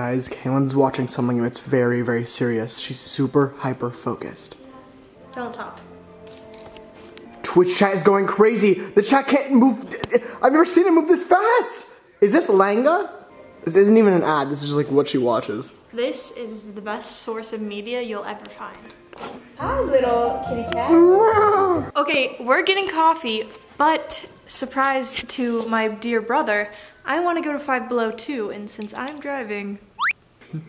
Guys, Kaylin's watching something that's very, very serious. She's super hyper focused. Don't talk. Twitch chat is going crazy. The chat can't move. I've never seen it move this fast. Is this Langa? This isn't even an ad. This is just like what she watches. This is the best source of media you'll ever find. Hi, little kitty cat. Okay, we're getting coffee, but surprise to my dear brother, I want to go to Five Below too, and since I'm driving,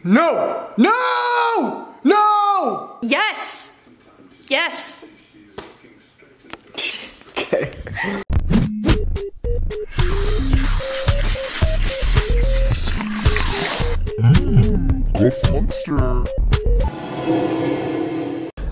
No! No! No! yes, yes. Mmm, okay. Golf Monster.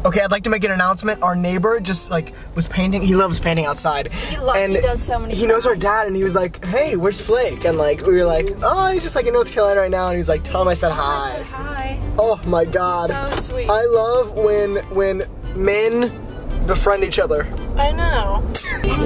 Okay, I'd like to make an announcement. Our neighbor just like was painting. He loves painting outside. He lo- he does so many He knows our dad, and he was like, "Hey, where's Flake?" And like we were like, "Oh, he's just like in North Carolina right now." And he's like, "Tell him I said hi." I said hi." hi. Oh my God. So sweet. I love when when men befriend each other. I know.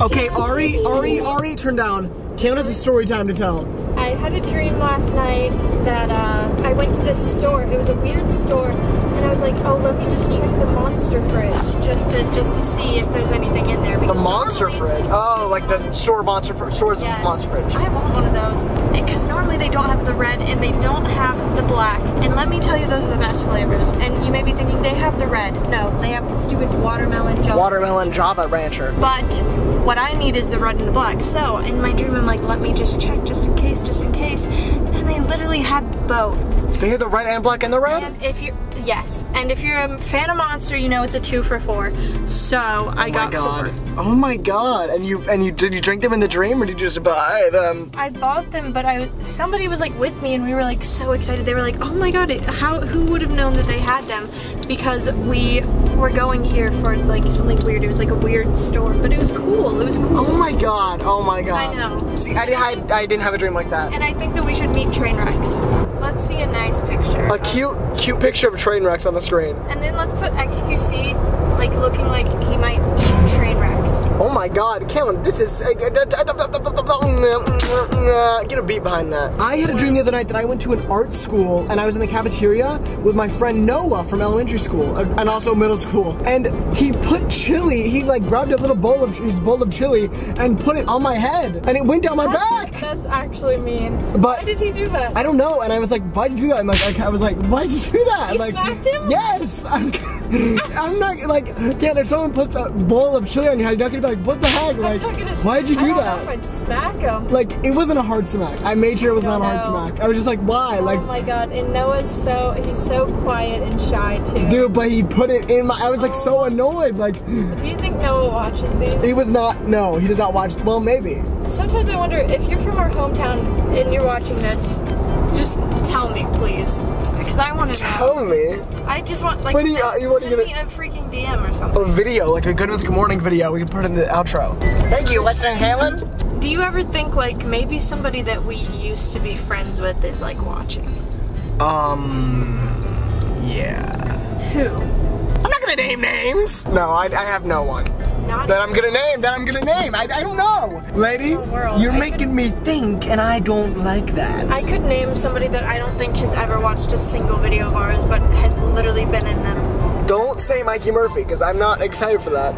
Okay, Ari, Ari, Ari, turn down. Kaylin has a story time to tell. I had a dream last night that uh, I went to this store. It was a weird store, and I was like, "Oh, let me just check the monster fridge just to just to see if there's anything in there." Monster fridge. Oh, like the store monster fridge. Store's Yes. monster fridge. I want one of those because normally they don't have the red and they don't have the black. And let me tell you, those are the best flavors. And you may be thinking they have the red. No, they have the stupid watermelon Java. Watermelon Java Rancher. But what I need is the red and the black. So in my dream, I'm like, let me just check just in case, just in case. And they literally had both. They had the red and black and the red. And if you're, yes. And if you're a fan of Monster, you know it's a two for four. So oh I Oh got god. four. Oh my god. And you and you did you drink them in the dream or did you just buy them? I bought them, but I somebody was like with me, and we were like so excited. They were like, "Oh my god, it, how? Who would have known that they had them?" Because we were going here for like something weird. It was like a weird store, but it was cool. It was cool. Oh my god. Oh my god. I know. See, I, I, I didn't have a dream like that. And I think that we should meet train wrecks. Let's see a nice picture. A cute, cute picture of a train wrecks on the screen. And then let's put XQC like looking like he might eat train wrecks. Oh my god, Kaylin, this is. Get a beat behind that. I had a dream the other night that I went to an art school and I was in the cafeteria with my friend Noah from elementary school uh, and also middle school. And he put chili, he like grabbed a little bowl of his bowl of chili and put it on my head and it went down my back. That's actually mean. But Why did he do that? I don't know, and I was like, "Why did you do that?" And like, I was like, "Why did you do that?" You like, him? Yes. I'm, I'm not like, yeah. If someone puts a bowl of chili on your head, you're not gonna be like, "What the heck?" Like, I'm not gonna. why did you I do don't that? I'd smack him. Like, it wasn't a hard smack. I made sure it was No, not a hard smack. I was just like, "Why?" Oh like, oh my god! And Noah's so he's so quiet and shy too. dude, but he put it in my. I was like so oh. annoyed. Like, Do you think Noah watches these? he was not. No, he does not watch. Well, maybe. Sometimes I wonder if you're from our hometown and you're watching this, just tell me, please, because I want to know. Tell me I just want like What do you- send, uh, you- what are you send gonna- me a freaking DM or something. a video, like a Good with Good Morning video. We can put in the outro. Thank you, Western Kaylin. Do you ever think like maybe somebody that we used to be friends with is like watching? Um, yeah. Who? I'm not gonna name names. No, I, I have no one. Not That I'm gonna name, that I'm gonna name. I, I don't know. Lady, world. you're I making me think, and I don't like that. I could name somebody that I don't think has ever watched a single video of ours, but has literally been in them. don't say Mikey Murphy, because I'm not excited for that.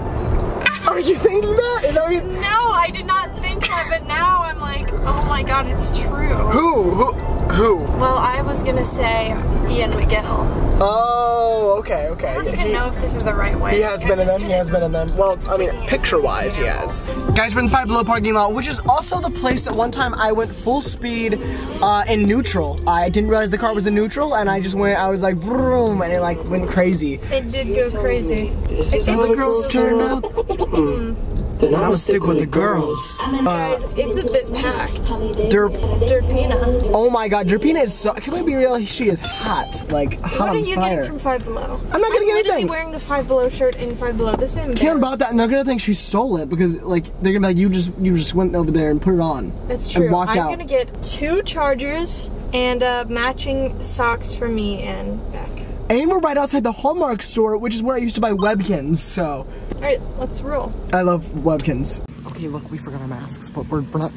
Are you thinking that? Is that you- No, I did not think that, but now I'm like, oh my god, it's true. Who? Who? Who? Well, I was gonna say Ian McGill. Oh, okay, okay. I okay. don't even He- know if this is the right way. He has been in them. He has been in them. Well, I mean, picture-wise, he has. Guys, we're in the Five Below parking lot, which is also the place that one time I went full speed uh, in neutral. I didn't realize the car was in neutral, and I just went. I was like, vroom, and it like went crazy. It did go crazy. So the girls turn up. Then I'm gonna stick with the girls. Guys, it's a bit packed. Derp. Derpina. Oh my God, Derpina is so. Can we be real? She is hot, like hot What are on you fire. getting from Five Below? I'm not getting I'm literally anything. wearing the Five Below shirt in Five Below. This is embarrassing. bought that, and they're gonna think she stole it because, like, they're gonna be like, you just, you just went over there and put it on. That's And true. walked I'm out. gonna get two chargers and uh, matching socks for me and Beck. And we're right outside the Hallmark store, which is where I used to buy Webkinz. So All right, let's roll. I love Webkinz. Okay, look, we forgot our masks, but we're, we're not.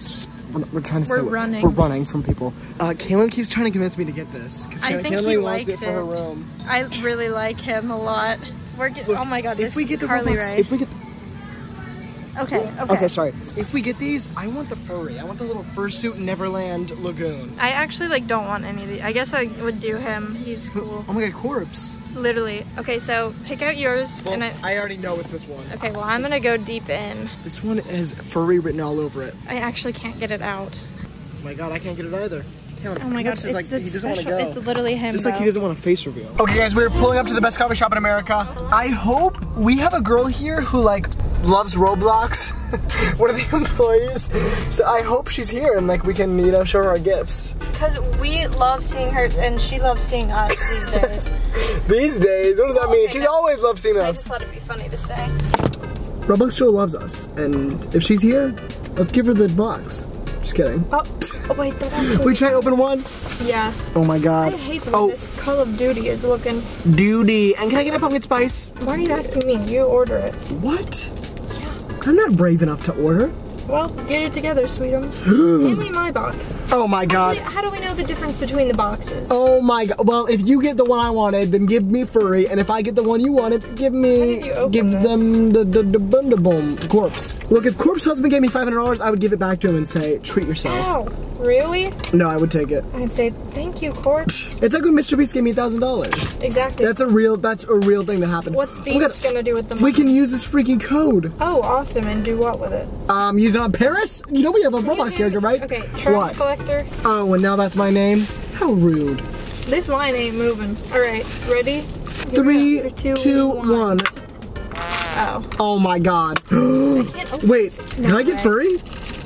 We're, we're trying to We're say running. We're running from people. Uh, Kaylin keeps trying to convince me to get this because I think Kaylin he wants likes it for her it. room. I really like him a lot. We're get, Look, oh my god, if this we get the Carly Roblox, Ray. if we get okay, okay, okay. sorry. If we get these, I want the furry. I want the little fursuit Neverland Lagoon. I actually like don't want any of these. I guess I would do him. He's cool. Oh my god, corpse. Literally. Okay, so pick out yours Well, and I. I already know it's this one. Okay, well I'm gonna go deep in. This one has furry written all over it. I actually can't get it out. Oh my god, I can't get it either. Kaylin, Oh my gosh, it's, like he doesn't want to special. go. It's literally him. It's like he doesn't want a face reveal. Okay, guys, we're pulling up to the best coffee shop in America. I hope we have a girl here who like loves Roblox. One of the employees. So I hope she's here and like we can, you know, show her our gifts. Because we love seeing her and she loves seeing us these days. These days, what does that mean? okay, She's no. always loved seeing us. I just thought it'd be funny to say. Roblox still loves us, and if she's here, let's give her the box. Just kidding. Oh, oh wait, that actually. We try to open one. yeah. Oh my god. I hate the Oh, this Call of Duty is looking. duty. And can I get a pumpkin spice? Why are you asking me? You order it. What? I'm not brave enough to order. Well, get it together, sweetums. Hand me my box. Oh my god. Actually, how do we know the difference between the boxes? Oh my god. Well, if you get the one I wanted, then give me furry, and if I get the one you wanted, give me did you open give this? them the the the boom boom corpse. Look, if corpse husband gave me five hundred dollars, I would give it back to him and say, treat yourself. Ow. Really? No, I would take it. I'd say thank you, Corpse. It's like when Mr. Beast gave me thousand dollars. exactly. That's a real that's a real thing that happened. What's Oh Beast gonna do with the We can use this freaking code. Oh, awesome. And do what with it? Um, use on Paris. You know we have a Roblox character, right? Okay, What? Collector. Oh, and now that's my name. How rude. This line ain't moving. All right, ready? Three, two, two, one. one. Oh. Oh my god. Can't open Wait, No I get furry?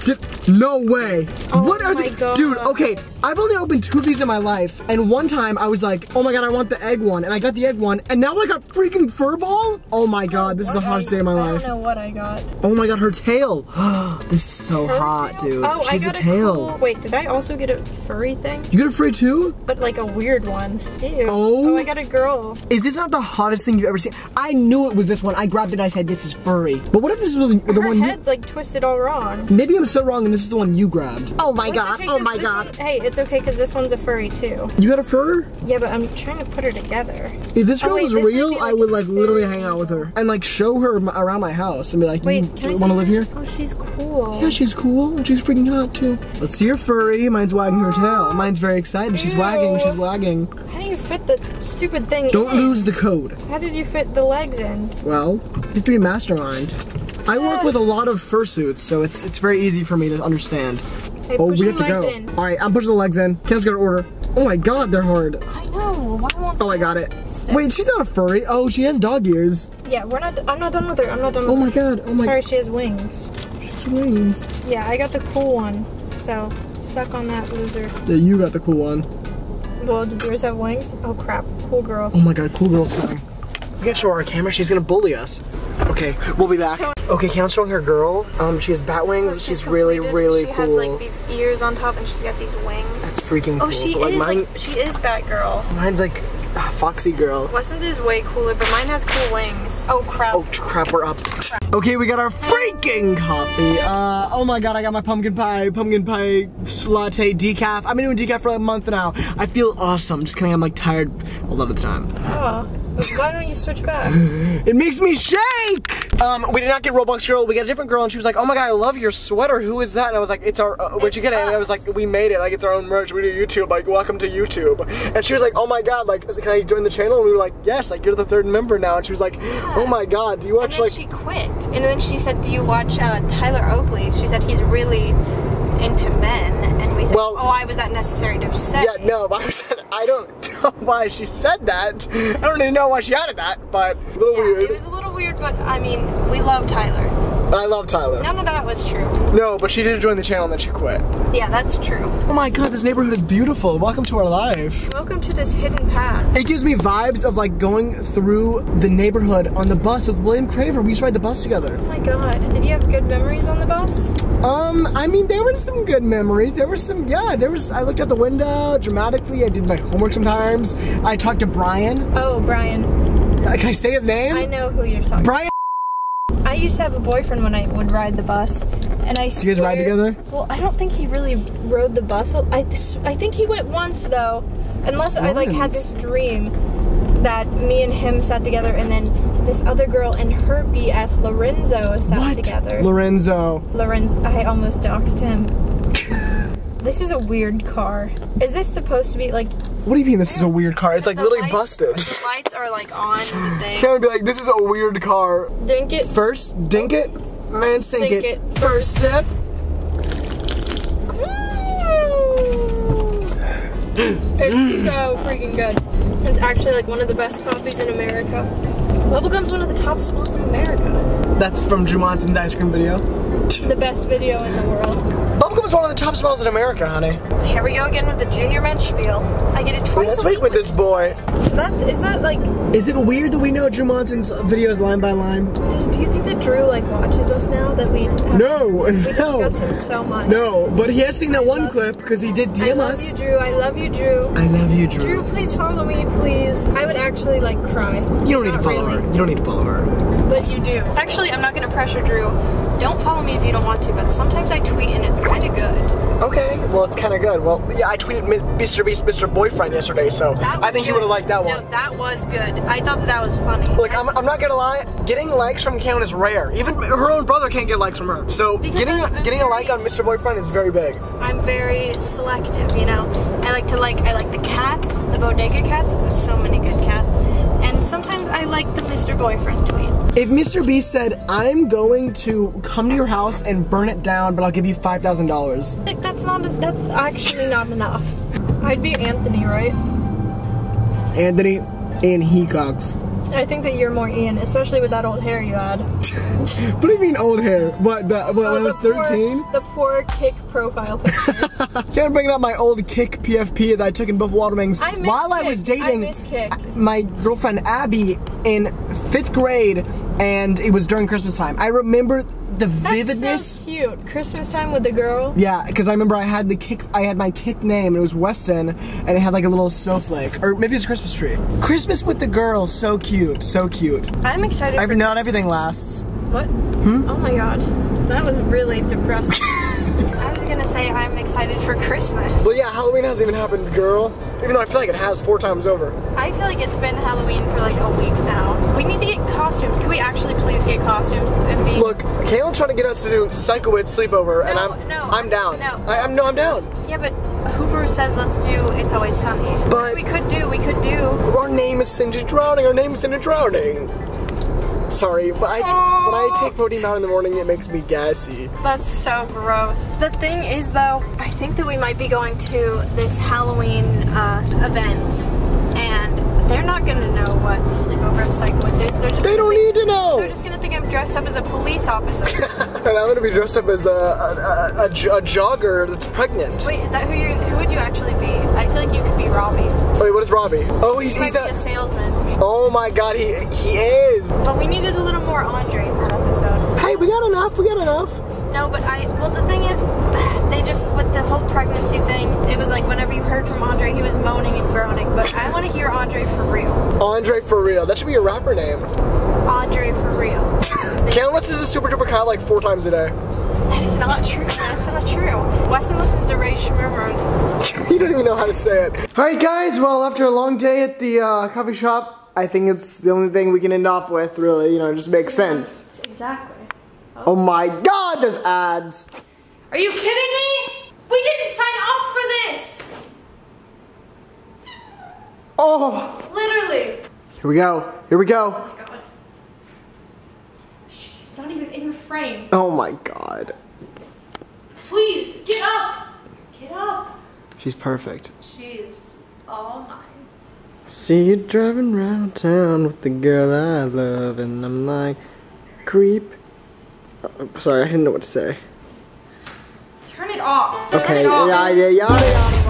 Did, no way. Oh what are the God. dude? Okay, I've only opened two of these in my life, and one time I was like, "Oh my god, I want the egg one," and I got the egg one, and now I got freaking furball. Oh my god, this is the hottest I- day of my I life. I don't know what I got. Oh my god, her tail. this is so Her hot, tail? dude. Oh, She's I got a tail. cool. Wait, did I also get a furry thing? You got a furry too? But like a weird one. Ew. Oh. oh. I got a girl. Is this not the hottest thing you've ever seen? I knew it was this one. I grabbed it and I said, "This is furry." But what if this was the Her one? You, head's like twisted all wrong. maybe I'm so wrong, and this is the one you grabbed. Oh my Well, god! okay oh 'cause my god! one- hey, it's okay because this one's a furry too. You got a fur? Yeah, but I'm trying to put her together. If this Oh, wait, was this real, be, I would like literally hang out with her and like show her m- around my house and be like, Wait, "You can I want to live here?" Oh, she's cool. Yeah, she's cool. She's freaking hot too. Let's see her furry. Mine's wagging her tail. Mine's very excited. She's wagging. She's wagging. How do you fit the stupid thing Don't in? lose the code. How did you fit the legs in? Well, you have to be a mastermind. I work with a lot of fursuits, so it's it's very easy for me to understand. Hey, Oh, we have to go. in. All right, I'm pushing the legs in. Ken's gonna order. Oh my god, they're hard. I know. Why won't? Oh, I got it. Sick. Wait, she's not a furry. Oh, she has dog ears. Yeah, we're not. I'm not done with her. I'm not done. Oh my her. god. Oh my. Sorry, she has wings. She's wings. Yeah, I got the cool one. So suck on that, loser. Yeah, you got the cool one. Well, does yours have wings? Oh crap, cool girl. Oh my god, cool girl's coming. We gotta show her our camera, she's gonna bully us. Okay, we'll be back. So- Okay, Cam's showing her girl. Um, she has bat wings. So she's really, really she cool. She has like these ears on top, and she's got these wings. That's freaking Cool. Oh, she But, like, is mine, like she is Batgirl. mine's like ah, Foxy Girl. Weston's is way cooler, but mine has cool wings. Oh crap. Oh crap, we're up. Okay, we got our freaking coffee. Uh, oh my god, I got my pumpkin pie, pumpkin pie latte decaf. I've been doing decaf for like a month now. I feel awesome. Just kidding, I'm like tired a lot of the time. Oh, why don't you switch back? It makes me shake! Um, we did not get Roblox girl, we got a different girl and she was like, oh my god, I love your sweater, who is that? And I was like, it's our, uh, where'd you get it? And I was like, we made it, like it's our own merch, we do YouTube, like welcome to YouTube. And she was like, oh my god, like, can I join the channel? And we were like, yes, like you're the third member now. And she was like, oh my god, do you And watch then like, she quit. And then she said, "Do you watch uh, Tyler Oakley?" She said he's really into men, and we said, Well- "Oh, I was that necessary to say." yeah, no, I said, I don't know why she said that. I don't even know why she added that, but a little Yeah, weird. it was a little weird, but I mean, we love Tyler. I love Tyler. None of that was true. No, but she did join the channel and then she quit. Yeah, that's true. Oh my god, this neighborhood is beautiful. Welcome to our life. Welcome to this hidden path. It gives me vibes of like going through the neighborhood on the bus with William Craver. We used to ride the bus together. Oh my god, did you have good memories on the bus? Um, I mean, there were some good memories. There were some, yeah, there was, I looked out the window dramatically. I did my homework sometimes. I talked to Brian. Oh, Brian, Uh, Can I say his name? I know who you're talking. Brian. I used to have a boyfriend when I would ride the bus, and I. you guys ride together? Well, I don't think he really rode the bus. I I think he went once though, unless I like had this dream that me and him sat together, and then this other girl and her BF Lorenzo sat What? together. Lorenzo. Lorenzo, I almost doxed him. this is a weird car. Is this supposed to be like? What do you mean this is a weird car? It's like the literally lights- busted. The lights are like on the thing. Can't be like, this is a weird car. Dink it. First, dink it, man, sink, Sink it. it. First sip. It's so freaking good. It's actually like one of the best coffees in America. Bubblegum's one of the top smells in America. That's from Drew Monson's ice cream video. The best video in the world. Bubblegum is one of the top smells in America, honey. Here we go again with the junior men spiel. I get it twice Let's a week. with this boy. That's is that like? Is it weird that we know Drew Monson's videos line by line? Just do you think that Drew like watches us now that we? No, we no. discuss him so much. No, but he has seen that one clip because he did I DM love us. you, Drew. I love you, Drew. I love you, Drew. Drew, please follow me, please. I would actually like cry. You don't need to follow really, her. You don't need to follow her. But you do. Actually, I'm not gonna pressure Drew. Don't follow me if you don't want to, but sometimes I tweet and it's kind of good. Okay, well, it's kind of good. Well, yeah, I tweeted Mr. Beast, Mr. Boyfriend yesterday, so I think he good. would have liked that one. No, that was good. I thought that, that was funny. Look, I'm, I'm not gonna lie. Getting likes from Count is rare. Even her own brother can't get likes from her. So Because getting I'm- a, I'm getting a like on Mr. Boyfriend is very big. I'm very selective, you know. I like to like I like the cats, the bodega cats. There's so many good cats, and sometimes I like the Mr. Boyfriend tweet. If Mr. Beast said, "I'm going to come to your house and burn it down, but I'll give you five thousand dollars," Like, That's not. That's actually not enough. I'd be Anthony, right? Anthony and Hecox. I think that you're more Ian, especially with that old hair you had. What do you mean old hair? What? The, when oh, I was Oh, the poor- 13? The poor Kik profile picture. Can't bring up my old Kik PFP that I took in Buffalo Wild Wings I while I Kick. was I dating miss Kick. my girlfriend Abby in fifth grade, and it was during Christmas time. I remember the That's vividness. so cute. Christmas time with the girl. Yeah, because I remember I had the Kik. I had my Kik name. It was Weston, and it had like a little snowflake, or maybe it's a Christmas tree. Christmas with the girl, so cute, so cute. I'm excited. I, not everything lasts. What? Hmm? Oh my god. That was really depressing. Gonna say I'm excited for Christmas. Well, yeah, Halloween hasn't even happened, girl. Even though I feel like it has four times over. I feel like it's been Halloween for like a week now. We need to get costumes. Can we actually please get costumes and be Look, Kaylin's trying to get us to do Sikowitz sleepover, and I'm no, I'm down. no. I, I'm no, I'm down. Yeah, but Hoover says let's do It's Always Sunny. But- we could do, we could do. Our name is Sinjin Drowning. Our name is Sinjin Drowning. Sorry, but I when I take protein out in the morning, it makes me gassy. That's so gross. The thing is though, I think that we might be going to this Halloween uh, event and they're not gonna know what sleepover at Sikowitz is. They're just They don't think, need to know. They're just gonna think I'm dressed up as a police officer. And I'm gonna be dressed up as a a, a, a, jogger that's pregnant. Wait, is that who you? Who would you actually be? I feel like you could be Robbie. Wait, what is Robbie? Oh, he's, he's be a. a salesman. Oh my God, he he is. But we needed a little more Andre in that episode. Hey, we got enough. We got enough. No, but I. Well, the thing is, they just with the whole pregnancy thing. It was like whenever you heard from Andre, he was moaning and groaning. But I want to hear Andre for real. Andre for real. That should be your rapper name. Andre for real. Countless is a super duper cat like four times a day. That is not true. That's not true. Weston listens to Ray Schmurmerd. you don't even know how to say it. All right, guys. Well, after a long day at the uh, coffee shop, I think it's the only thing we can end off with. Really, you know, it just makes sense. Exactly. Oh my God, there's ads. Are you kidding me? We didn't sign up for this. Oh, Literally. here we go. Here we go. Oh my god. She's not even in the frame. Oh my God. Please, get up! Get up! She's perfect. She's oh all mine. See you driving around town with the girl I love, and I'm like, creep. Uh, sorry, I didn't know what to say. Turn it off. Turn Okay, it off. yeah, yeah, yada yada.